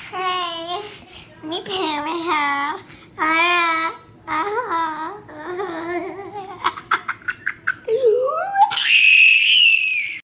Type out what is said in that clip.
ให้นี่แพลไหมคะ